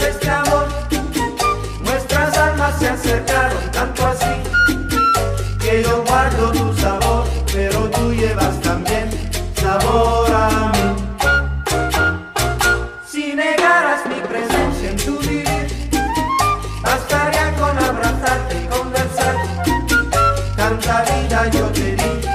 este amor. Nuestras almas se acercaron tanto así que yo guardo tu sabor, pero tú llevas también sabor a mí. Si negaras mi presencia en tu vivir, bastaría con abrazarte y conversar. Tanta vida yo te di.